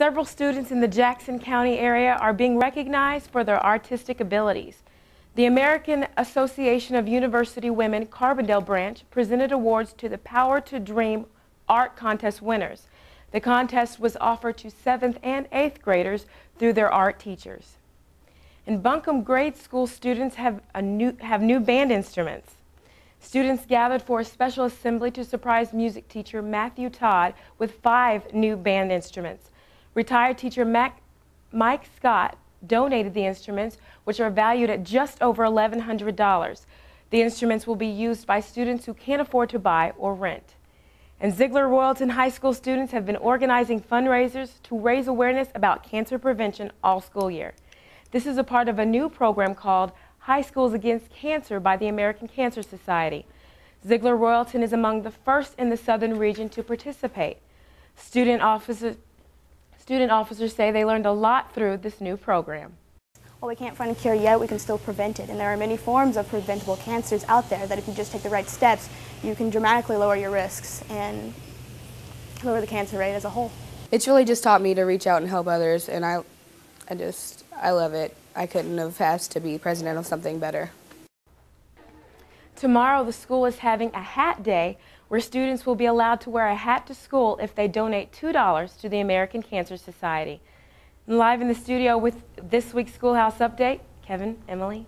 Several students in the Jackson County area are being recognized for their artistic abilities. The American Association of University Women Carbondale branch presented awards to the Power to Dream art contest winners. The contest was offered to 7th and 8th graders through their art teachers. In Buncombe, grade school students have, new, have new band instruments. Students gathered for a special assembly to surprise music teacher Matthew Todd with five new band instruments. Retired teacher Mac, Mike Scott donated the instruments, which are valued at just over $1,100. The instruments will be used by students who can't afford to buy or rent. And Zeigler Royalton High School students have been organizing fundraisers to raise awareness about cancer prevention all school year. This is a part of a new program called High Schools Against Cancer by the American Cancer Society. Zeigler Royalton is among the first in the southern region to participate. Student officers, student officers say they learned a lot through this new program. While we can't find a cure yet, we can still prevent it. And there are many forms of preventable cancers out there that if you just take the right steps, you can dramatically lower your risks and lower the cancer rate as a whole. It's really just taught me to reach out and help others, and I, I just, I love it. I couldn't have asked to be president of something better. Tomorrow, the school is having a hat day where students will be allowed to wear a hat to school if they donate $2 to the American Cancer Society. And live in the studio with this week's Schoolhouse Update, Kevin, Emily.